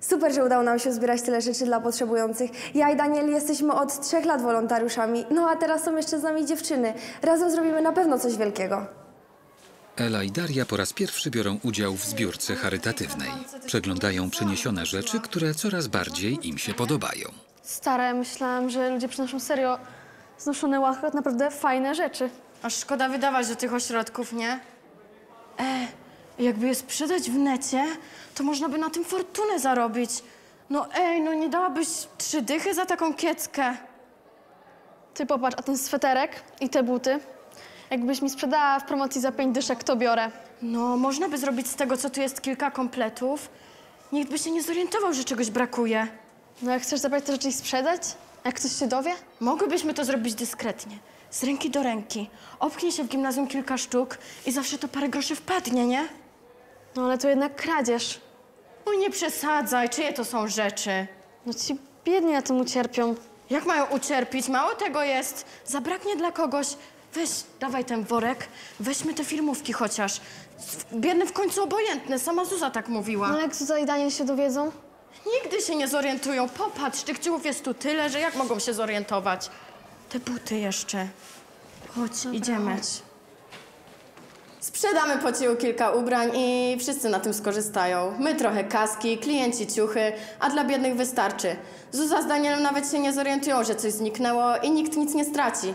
Super, że udało nam się zbierać tyle rzeczy dla potrzebujących. Ja i Daniel jesteśmy od trzech lat wolontariuszami, no a teraz są jeszcze z nami dziewczyny. Razem zrobimy na pewno coś wielkiego. Ela i Daria po raz pierwszy biorą udział w zbiórce charytatywnej. Przeglądają przyniesione rzeczy, które coraz bardziej im się podobają. Stare, myślałam, że ludzie przynoszą serio znoszone łachy, naprawdę fajne rzeczy. Aż szkoda wydawać do tych ośrodków, nie? E, jakby je sprzedać w necie, to można by na tym fortunę zarobić. No ej, no nie dałabyś trzy dychy za taką kieckę. Ty popatrz, a ten sweterek i te buty, jakbyś mi sprzedała w promocji za pięć dyszek, to biorę. No, można by zrobić z tego, co tu jest, kilka kompletów. Nikt by się nie zorientował, że czegoś brakuje. No jak chcesz zabrać te rzeczy i sprzedać? Jak ktoś się dowie? Mogłybyśmy to zrobić dyskretnie, z ręki do ręki. Obknij się w gimnazjum kilka sztuk i zawsze to parę groszy wpadnie, nie? No ale to jednak kradzież. Oj, nie przesadzaj, czyje to są rzeczy? No ci biedni na tym ucierpią. Jak mają ucierpieć? Mało tego jest. Zabraknie dla kogoś. Weź, dawaj ten worek, weźmy te filmówki chociaż. Biedny w końcu obojętny, sama Zuza tak mówiła. No jak tutaj Daniel się dowiedzą? Nigdy się nie zorientują. Popatrz, tych ciuchów jest tu tyle, że jak mogą się zorientować? Te buty jeszcze. Chodź, idziemy. Sprzedamy po cichu kilka ubrań i wszyscy na tym skorzystają. My trochę kaski, klienci ciuchy, a dla biednych wystarczy. Zuza z Danielem nawet się nie zorientują, że coś zniknęło i nikt nic nie straci.